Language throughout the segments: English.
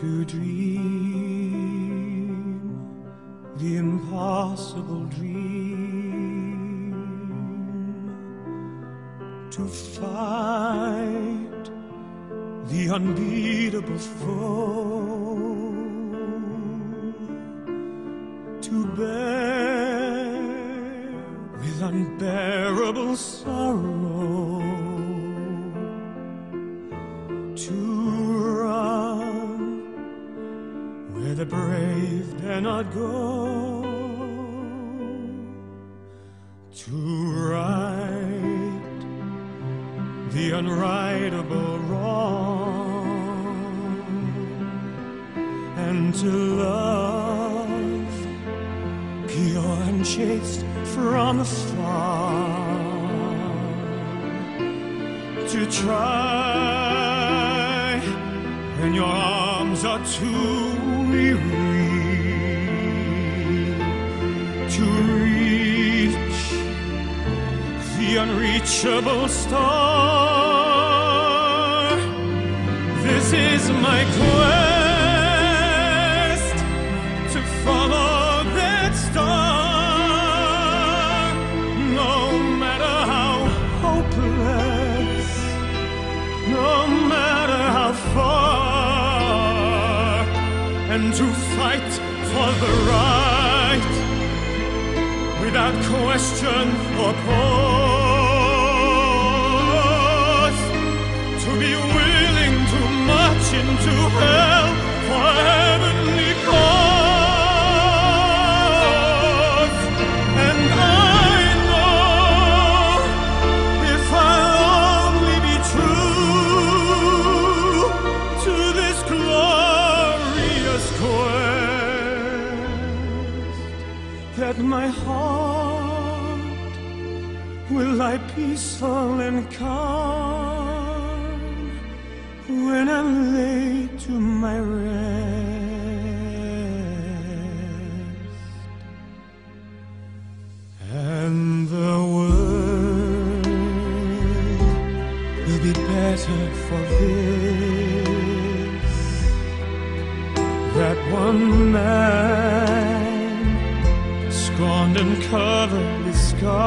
to dream the impossible dream, to fight the unbeatable foe, to bear with unbearable sorrow. The brave dare not go, to right the unrightable wrong, and to love pure and chaste from afar to try in your arms are too weary to reach the unreachable star. This is my quest and to fight for the right. Without question or pause, that my heart will lie peaceful and calm when I'm laid to my rest. And the world will be better for this. That one man, and covered with scars,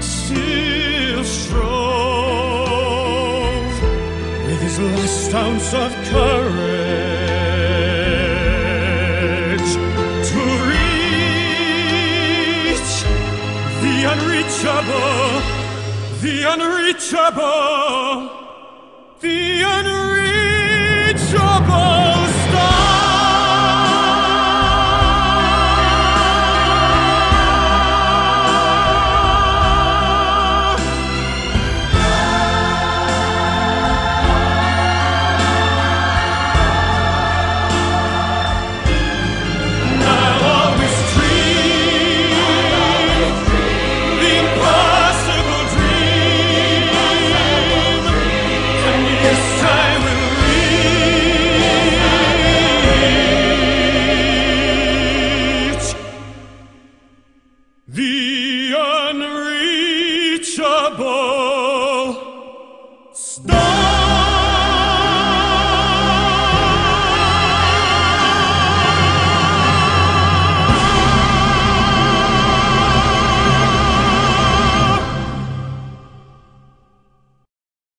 still strove with his last ounce of courage to reach the unreachable, the unreachable, the unreachable Stop.